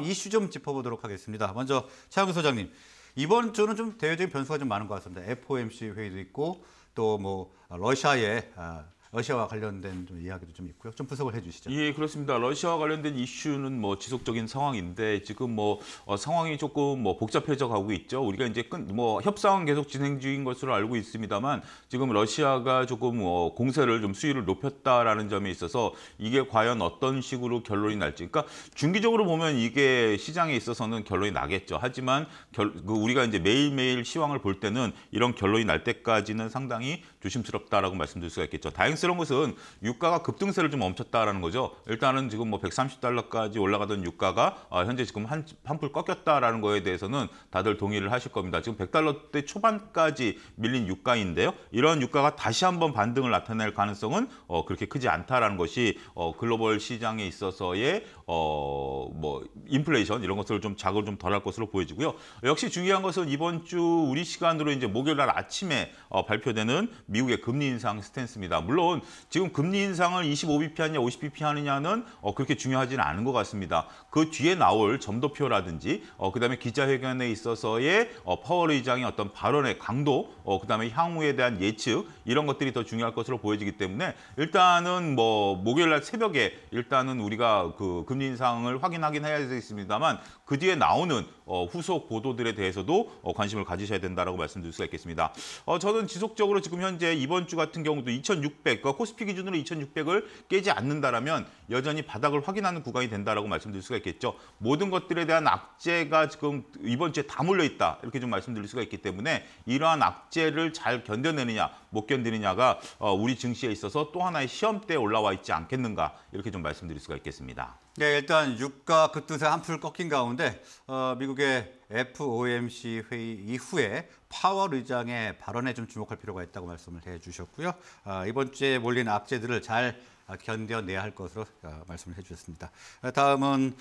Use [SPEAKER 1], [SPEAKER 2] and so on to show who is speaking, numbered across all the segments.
[SPEAKER 1] 이슈 좀 짚어보도록 하겠습니다. 먼저 차영수 소장님, 이번 주는 좀 대외적인 변수가 좀 많은 것 같습니다. FOMC 회의도 있고 또 뭐 러시아의 아, 러시아와 관련된 좀 이야기도 좀 있고요. 좀 분석을 해주시죠.
[SPEAKER 2] 예, 그렇습니다. 러시아와 관련된 이슈는 뭐 지속적인 상황인데 지금 뭐 어, 상황이 조금 뭐 복잡해져 가고 있죠. 우리가 이제 끝, 뭐 협상은 계속 진행 중인 것으로 알고 있습니다만 지금 러시아가 조금 어, 공세를 좀 수위를 높였다라는 점에 있어서 이게 과연 어떤 식으로 결론이 날지. 그러니까 중기적으로 보면 이게 시장에 있어서는 결론이 나겠죠. 하지만 결, 그 우리가 이제 매일매일 시황을 볼 때는 이런 결론이 날 때까지는 상당히 조심스럽다라고 말씀드릴 수가 있겠죠. 다행 스러운 것은 유가가 급등세를 좀 멈췄다라는 거죠. 일단은 지금 뭐 130달러까지 올라가던 유가가 어, 현재 지금 한, 한풀 꺾였다라는 거에 대해서는 다들 동의를 하실 겁니다. 지금 100달러대 초반까지 밀린 유가인데요. 이런 유가가 다시 한번 반등을 나타낼 가능성은 어, 그렇게 크지 않다라는 것이 어, 글로벌 시장에 있어서의 어, 뭐 인플레이션 이런 것들을 좀 자극을 좀 덜 할 것으로 보여지고요. 역시 중요한 것은 이번 주 우리 시간으로 이제 목요일 날 아침에 어, 발표되는 미국의 금리 인상 스탠스입니다. 물론 지금 금리 인상을 25bp 하느냐 50bp 하느냐는 어, 그렇게 중요하지는 않은 것 같습니다. 그 뒤에 나올 점도표라든지 어, 그다음에 기자회견에 있어서의 어, 파월 의장의 어떤 발언의 강도, 어, 그다음에 향후에 대한 예측 이런 것들이 더 중요할 것으로 보여지기 때문에 일단은 뭐 목요일 날 새벽에 일단은 우리가 그 금리 인상을 확인하긴 해야 되겠습니다만 그 뒤에 나오는 어, 후속 보도들에 대해서도 어, 관심을 가지셔야 된다라고 말씀드릴 수가 있겠습니다. 어, 저는 지속적으로 지금 현재 이번 주 같은 경우도 2,600, 그 코스피 기준으로 2,600을 깨지 않는다라면 여전히 바닥을 확인하는 구간이 된다라고 말씀드릴 수가 있겠죠. 모든 것들에 대한 악재가 지금 이번 주에 다 몰려 있다 이렇게 좀 말씀드릴 수가 있기 때문에 이러한 악재를 잘 견뎌내느냐 못 견디느냐가 어, 우리 증시에 있어서 또 하나의 시험대에 올라와 있지 않겠는가 이렇게 좀 말씀드릴 수가 있겠습니다.
[SPEAKER 1] 네, 일단 유가 급등세 한풀 꺾인 가운데 어, 미국의 FOMC 회의 이후에 파월 의장의 발언에 좀 주목할 필요가 있다고 말씀을 해주셨고요. 아, 이번 주에 몰린 악재들을 잘 견뎌내야 할 것으로 어, 말씀을 해주셨습니다. 다음은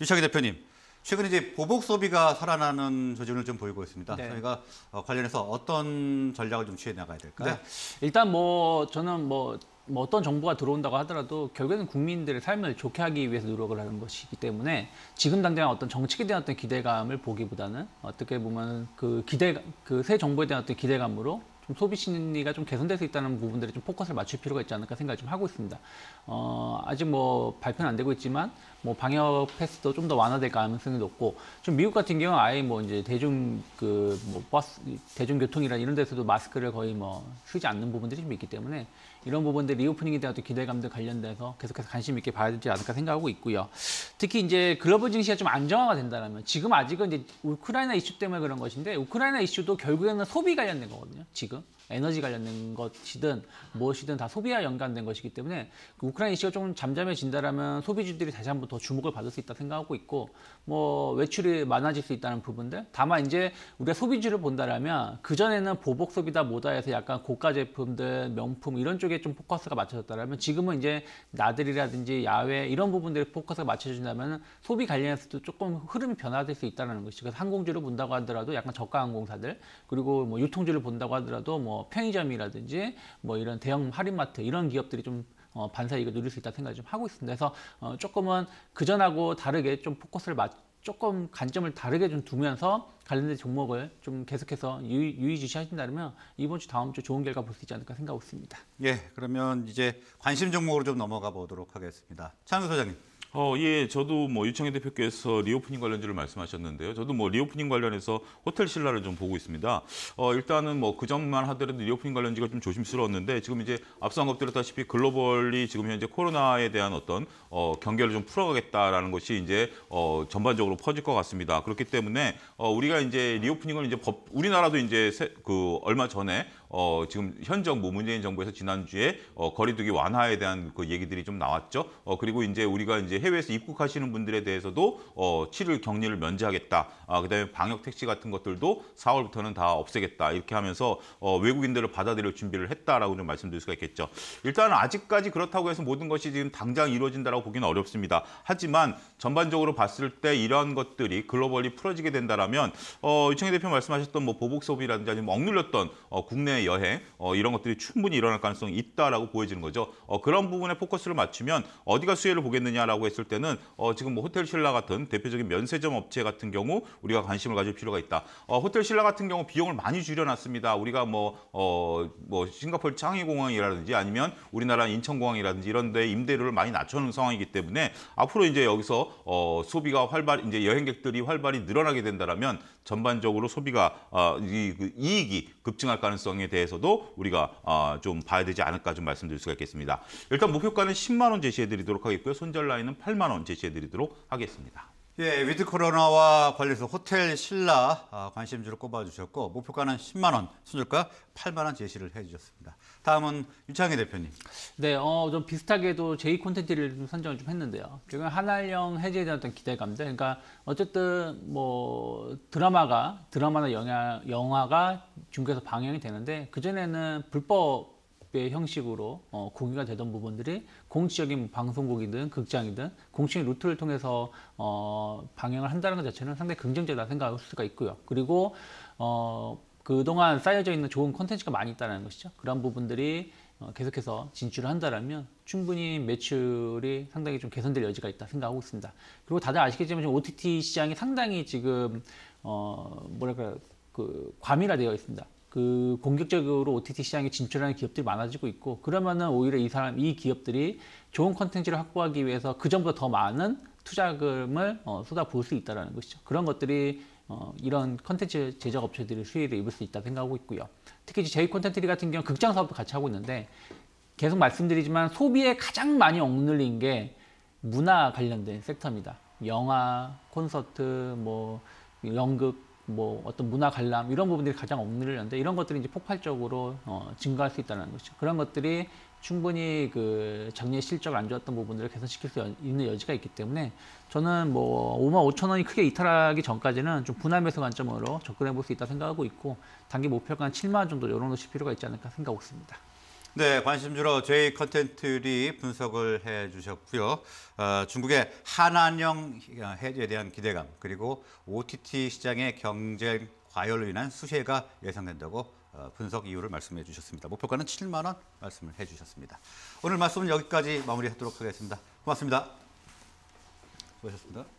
[SPEAKER 1] 유창희 대표님. 최근 이제 보복 소비가 살아나는 조짐을 좀 보이고 있습니다.
[SPEAKER 3] 네.
[SPEAKER 1] 저희가 어, 관련해서 어떤 전략을 좀 취해 나가야 될까요?
[SPEAKER 3] 네. 일단 뭐 저는 뭐, 뭐 어떤 정부가 들어온다고 하더라도 결국에는 국민들의 삶을 좋게 하기 위해서 노력을 하는 것이기 때문에 지금 당장 어떤 정책에 대한 어떤 기대감을 보기보다는 어떻게 보면 그 기대 그 새 정부에 대한 어떤 기대감으로 좀 소비 심리가 좀 개선될 수 있다는 부분들에 좀 포커스를 맞출 필요가 있지 않을까 생각을 좀 하고 있습니다. 어, 아직 뭐 발표는 안 되고 있지만 뭐 방역 패스도 좀 더 완화될 가능성이 높고 좀 미국 같은 경우는 아예 뭐 이제 대중 그 뭐 버스 대중교통이나 이런 데서도 마스크를 거의 뭐 쓰지 않는 부분들이 좀 있기 때문에 이런 부분들 리오프닝에 대한 기대감들 관련돼서 계속해서 관심 있게 봐야 되지 않을까 생각하고 있고요. 특히 이제 글로벌 증시가 좀 안정화가 된다면 지금 아직은 이제 우크라이나 이슈 때문에 그런 것인데 우크라이나 이슈도 결국에는 소비 관련된 거거든요. 지금 에너지 관련된 것이든 무엇이든 다 소비와 연관된 것이기 때문에 그 우크라이나 이슈가 좀 잠잠해진다라면 소비주들이 다시 한번 더 주목을 받을 수 있다 생각하고 있고 뭐 외출이 많아질 수 있다는 부분들. 다만 이제 우리가 소비주를 본다라면 그 전에는 보복 소비다 뭐다 해서 약간 고가 제품들 명품 이런 쪽에 좀 포커스가 맞춰졌다라면 지금은 이제 나들이라든지 야외 이런 부분들에 포커스가 맞춰진다면 소비 관련해서도 조금 흐름이 변화될 수 있다는 것이 그래서 항공주를 본다고 하더라도 약간 저가 항공사들 그리고 뭐 유통주를 본다고 하더라도 뭐 편의점이라든지 뭐 이런 대형 할인마트 이런 기업들이 좀 어, 반사 이익을 누릴 수 있다 생각을 좀 하고 있습니다. 그래서 어, 조금은 그 전하고 다르게 좀 포커스를 맞, 조금 관점을 다르게 좀 두면서 관련된 종목을 좀 계속해서 유의, 유의주시하신다면 이번 주 다음 주 좋은 결과 볼 수 있지 않을까 생각하고 있습니다.
[SPEAKER 1] 예, 그러면 이제 관심 종목으로 좀 넘어가 보도록 하겠습니다. 창수 소장님.
[SPEAKER 2] 어, 예, 저도 뭐 유창희 대표께서 reopening 관련주를 말씀하셨는데요. 저도 뭐 reopening 관련해서 호텔 신라를 좀 보고 있습니다. 어, 일단은 뭐 그 전만 하더라도 reopening 관련주가 좀 조심스러웠는데 지금 이제 앞서 언급드렸다시피 글로벌이 지금 현재 코로나에 대한 어떤 어, 경계를 좀 풀어가겠다라는 것이 이제 어, 전반적으로 퍼질 것 같습니다. 그렇기 때문에 어, 우리가 이제 reopening을 이제 법, 우리나라도 이제 세, 그 얼마 전에 어, 지금 현 정부 문재인 정부에서 지난주에 어, 거리두기 완화에 대한 그 얘기들이 좀 나왔죠. 어, 그리고 이제 우리가 이제 해외에서 입국하시는 분들에 대해서도 어, 7일 격리를 면제하겠다. 아, 그다음에 방역 택시 같은 것들도 4월부터는 다 없애겠다. 이렇게 하면서 어, 외국인들을 받아들일 준비를 했다라고 좀 말씀드릴 수가 있겠죠. 일단은 아직까지 그렇다고 해서 모든 것이 지금 당장 이루어진다라고 보기는 어렵습니다. 하지만 전반적으로 봤을 때 이러한 것들이 글로벌리 풀어지게 된다라면 어, 유청희 대표 말씀하셨던 뭐 보복 소비라든지 아니면 억눌렸던 어, 국내 여행 어, 이런 것들이 충분히 일어날 가능성이 있다라고 보여지는 거죠. 어, 그런 부분에 포커스를 맞추면 어디가 수혜를 보겠느냐라고 했을 때는 어, 지금 뭐 호텔 신라 같은 대표적인 면세점 업체 같은 경우 우리가 관심을 가질 필요가 있다. 어, 호텔 신라 같은 경우 비용을 많이 줄여놨습니다. 우리가 뭐, 어, 뭐 싱가포르 창의공항이라든지 아니면 우리나라 인천공항이라든지 이런 데 임대료를 많이 낮춰놓은 상황이기 때문에 앞으로 이제 여기서 어, 소비가 활발, 이제 여행객들이 활발히 늘어나게 된다라면 전반적으로 소비가 어, 이, 그 이익이 급증할 가능성에 대해서도 우리가 어, 좀 봐야 되지 않을까 좀 말씀드릴 수가 있겠습니다. 일단 목표가는 10만 원 제시해드리도록 하겠고요. 손절 라인은 8만 원 제시해드리도록 하겠습니다.
[SPEAKER 1] 예, with 코로나와 관련해서 호텔 신라 아, 관심주를 꼽아주셨고 목표가는 10만 원, 손절가 8만 원 제시를 해주셨습니다. 다음은 유창희 대표님.
[SPEAKER 3] 네, 어, 좀 비슷하게도 제이콘텐트리를 좀 선정을 좀 했는데요. 지금 한한령 해제에 대한 어떤 기대감들. 그러니까 어쨌든 뭐 드라마가, 드라마나 영화, 영화가 중국에서 방영이 되는데 그 전에는 불법 의 형식으로 어, 공유가 되던 부분들이 공식적인 방송국이든 극장이든 공식적인 루트를 통해서 어, 방영을 한다는 것 자체는 상당히 긍정적이다 생각할 수가 있고요. 그리고 어, 그동안 쌓여져 있는 좋은 콘텐츠가 많이 있다는 것이죠. 그런 부분들이 어, 계속해서 진출을 한다면 충분히 매출이 상당히 좀 개선될 여지가 있다 생각하고 있습니다. 그리고 다들 아시겠지만 지금 OTT 시장이 상당히 지금 어 뭐랄까 그 과밀화되어 있습니다. 그 공격적으로 OTT 시장에 진출하는 기업들이 많아지고 있고 그러면은 오히려 이 사람 이 기업들이 좋은 콘텐츠를 확보하기 위해서 그 전보다 더 많은 투자금을 어, 쏟아부을 수 있다라는 것이죠. 그런 것들이 어, 이런 컨텐츠 제작 업체들이 수혜를 입을 수 있다 생각하고 있고요. 특히 제이 콘텐츠리 같은 경우 극장 사업도 같이 하고 있는데 계속 말씀드리지만 소비에 가장 많이 억눌린 게 문화 관련된 섹터입니다. 영화, 콘서트, 뭐 연극, 뭐 어떤 문화 관람 이런 부분들이 가장 억눌렸는데 이런 것들이 이제 폭발적으로 어, 증가할 수 있다는 것이죠. 그런 것들이 충분히 그 작년 실적 안 좋았던 부분들을 개선시킬 수 여- 있는 여지가 있기 때문에 저는 뭐 5만 5천 원이 크게 이탈하기 전까지는 좀 분할 매수 관점으로 접근해 볼 수 있다 생각하고 있고 단기 목표가 한 7만 원 정도 열어놓으실 필요가 있지 않을까 생각하고 있습니다.
[SPEAKER 1] 네, 관심주로 제이콘텐트리 분석을 해 주셨고요. 어, 중국의 한한령 해제에 대한 기대감 그리고 OTT 시장의 경쟁 과열로 인한 수혜가 예상된다고 어, 분석 이유를 말씀해 주셨습니다. 목표가는 7만 원 말씀을 해 주셨습니다. 오늘 말씀은 여기까지 마무리하도록 하겠습니다. 고맙습니다. 수고하셨습니다.